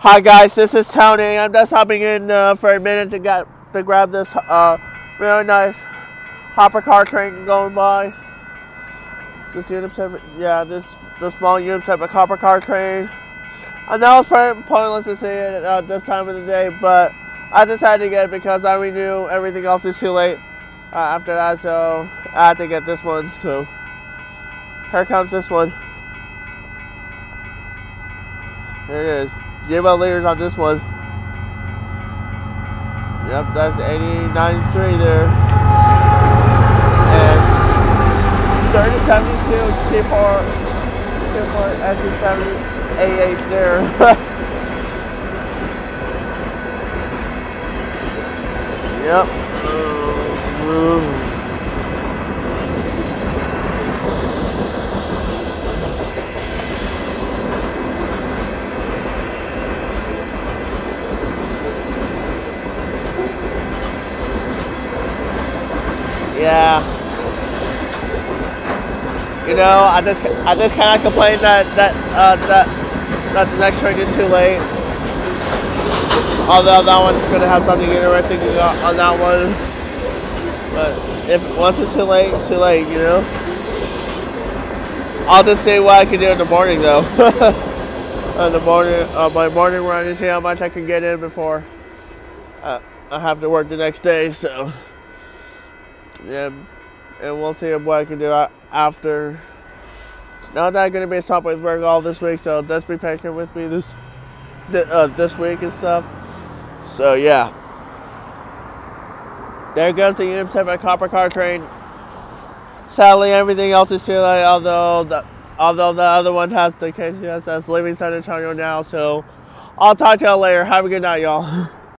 Hi guys, this is Tony. I'm just hopping in uh, for a minute to get to grab this uh, really nice hopper car train going by. This Union Pacific, yeah, this the small Union Pacific hopper car train. I know it's pretty pointless to see it uh, this time of the day, but I decided to get it because I knew everything else is too late uh, after that, so I had to get this one. So here comes this one. There it is. Gmail leaders on this one. Yep, that's 89.3 there. And 3072 T4 T4 SC70 A8 there. Yep. Oh, Yeah. You know, I just I just kind of complain that that uh, that that the next train is too late. Although that one's gonna have something interesting on that one. But if once it's too late, it's too late. You know. I'll just see what I can do in the morning though. in the morning, uh, my morning run, to see how much I can get in before uh, I have to work the next day. So yeah, and we'll see what I can do after. Not that I'm gonna be stopped with work all this week, so just be patient with me this uh, this week and stuff. So yeah, there goes the Union Pacific Hopper Car Train. Sadly, everything else is too late. Although the although the other one has the KCS that's leaving San Antonio now. So I'll talk to y'all later. Have a good night, y'all.